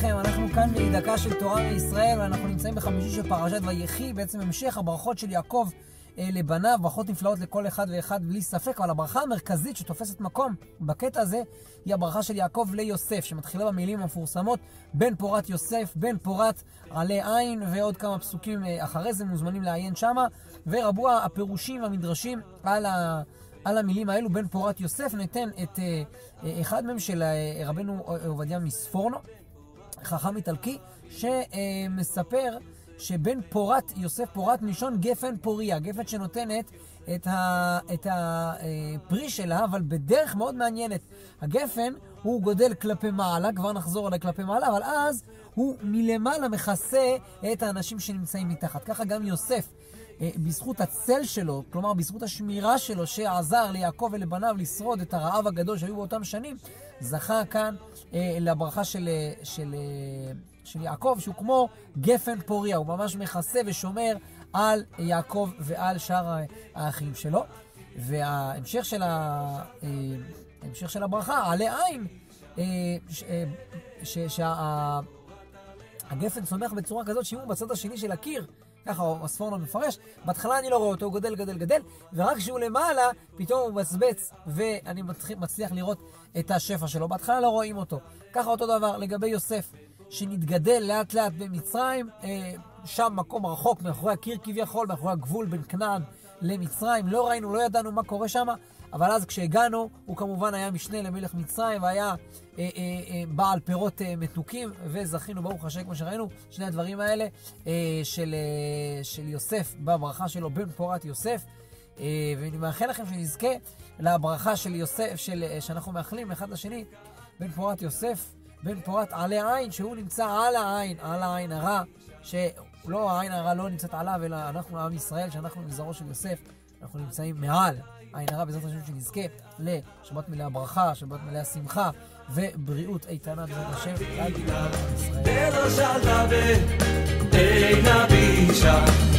לכם, אנחנו כאן מדקה של תורה מישראל, ואנחנו נמצאים בחמישי של פרשת ויחי, בעצם המשך הברכות של יעקב אה, לבניו, ברכות נפלאות לכל אחד ואחד בלי ספק, אבל הברכה המרכזית שתופסת מקום בקטע הזה, היא הברכה של יעקב ליוסף, שמתחילה במילים המפורסמות, בן פורת יוסף, בן פורת עלי עין, ועוד כמה פסוקים אה, אחרי זה מוזמנים לעיין שמה, ורבו הפירושים המדרשים על ה... על המילים האלו, בן פורת יוסף, ניתן את אה, אה, אחד מהם של אה, רבנו עובדיה מספורנו, חכם איטלקי, שמספר שבן פורת יוסף פורת מלשון גפן פוריה, גפן שנותנת את, ה, את הפרי שלה, אבל בדרך מאוד מעניינת. הגפן הוא גודל כלפי מעלה, כבר נחזור עליי כלפי מעלה, אבל אז הוא מלמעלה מכסה את האנשים שנמצאים מתחת. ככה גם יוסף. אה, בזכות הצל שלו, כלומר בזכות השמירה שלו שעזר ליעקב ולבניו לשרוד את הרעב הגדול שהיו באותם שנים, זכה כאן אה, לברכה של, אה, של, אה, של יעקב, שהוא כמו גפן פוריה, הוא ממש מכסה ושומר על יעקב ועל שאר האחים שלו. וההמשך של, ה, אה, של הברכה, עלי עין, אה, שהגפן אה, צומח בצורה כזאת שאם הוא בצד השני של הקיר, ככה הספורנו מפרש, בהתחלה אני לא רואה אותו, הוא גדל, גדל, גדל, ורק כשהוא למעלה, פתאום הוא מבצבץ, ואני מצליח לראות את השפע שלו. בהתחלה לא רואים אותו. ככה אותו דבר לגבי יוסף, שנתגדל לאט לאט במצרים, אה, שם מקום רחוק, מאחורי הקיר כביכול, מאחורי הגבול בין כנען למצרים. לא ראינו, לא ידענו מה קורה שם, אבל אז כשהגענו, הוא כמובן היה משנה למלך מצרים, והיה אה, אה, אה, בעל פירות אה, מתוקים, וזכינו, ברוך השם, כמו שראינו, שני הדברים האלה אה, של, אה, של יוסף, בברכה שלו, בן פורת יוסף. אה, ואני מאחל לכם שנזכה לברכה של יוסף, של, אה, שאנחנו מאחלים אחד לשני, בן פורת יוסף, בן פורת עלי עין, שהוא נמצא על העין, על העין הרע, שלא, העין הרע לא נמצאת עליו, אלא אנחנו עם ישראל, שאנחנו מזרעו של יוסף, אנחנו נמצאים מעל. עין הרע בעזרת השם שנזכה לשבת מלאה ברכה, שבת מלאה שמחה ובריאות איתנה בעזרת השם. ישראל.